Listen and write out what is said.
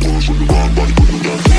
Boys on the run, body moving down.